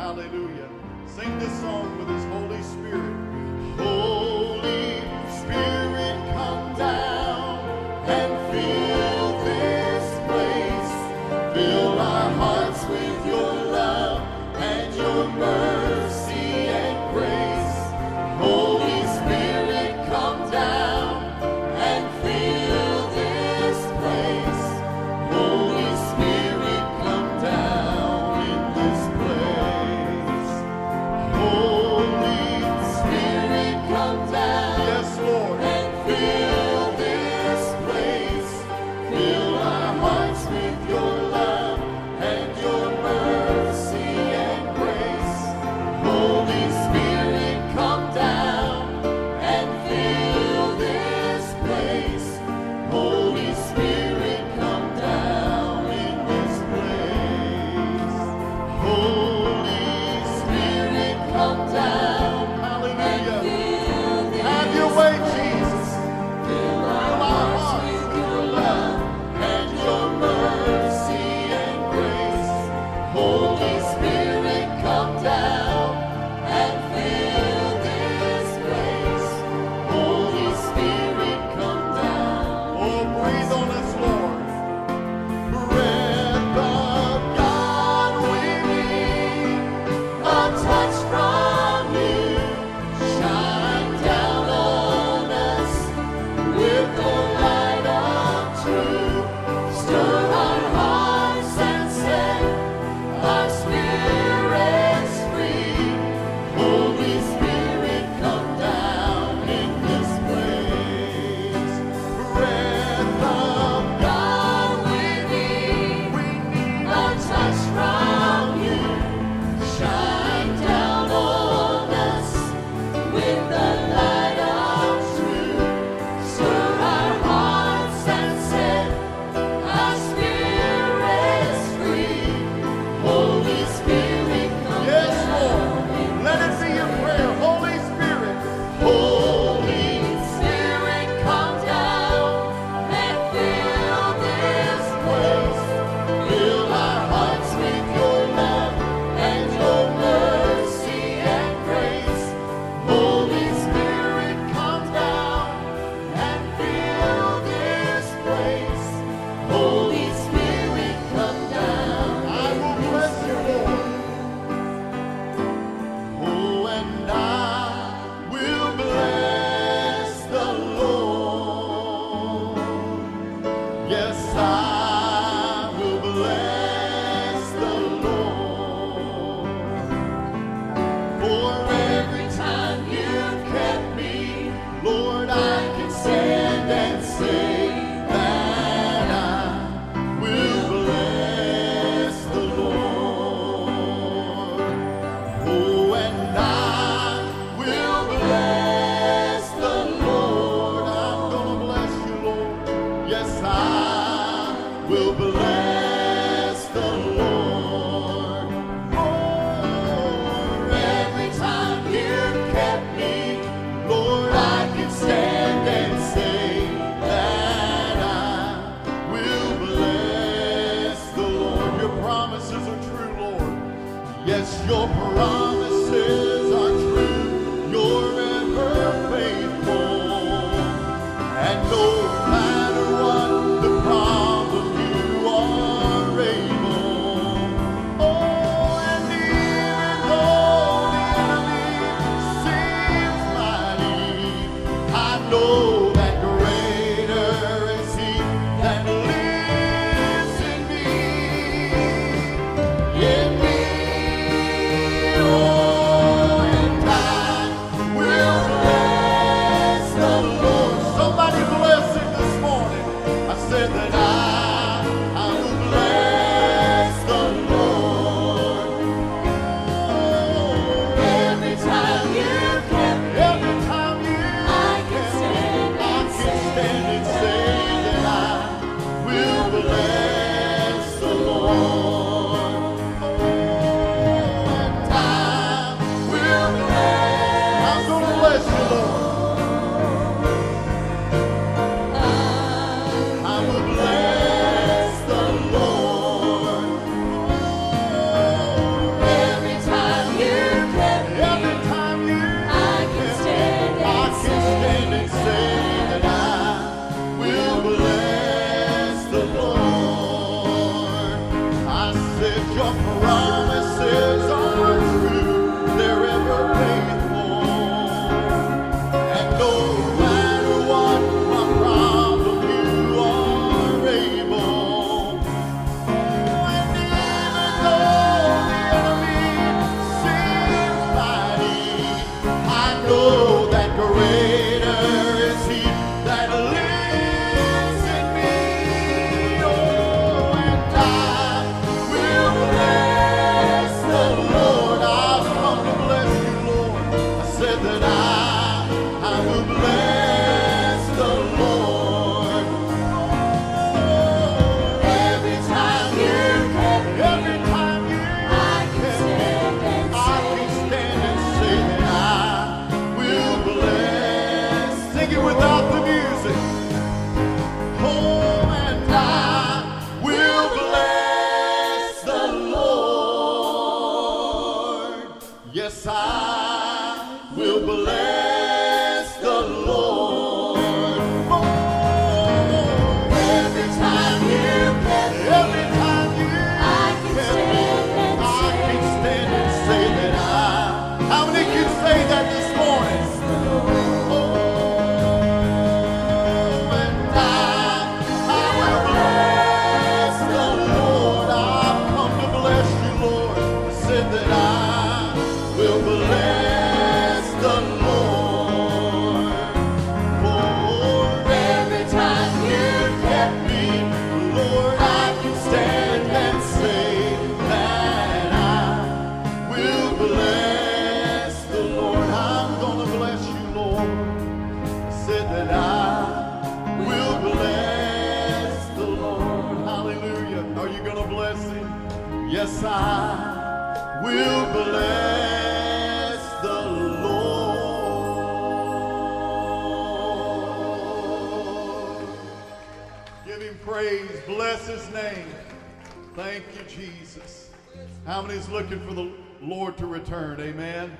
Hallelujah. Sing this song with His Holy Spirit. Holy Spirit, come down. promises Yes, I will bless the Lord. Give him praise. Bless his name. Thank you, Jesus. How many is looking for the Lord to return? Amen.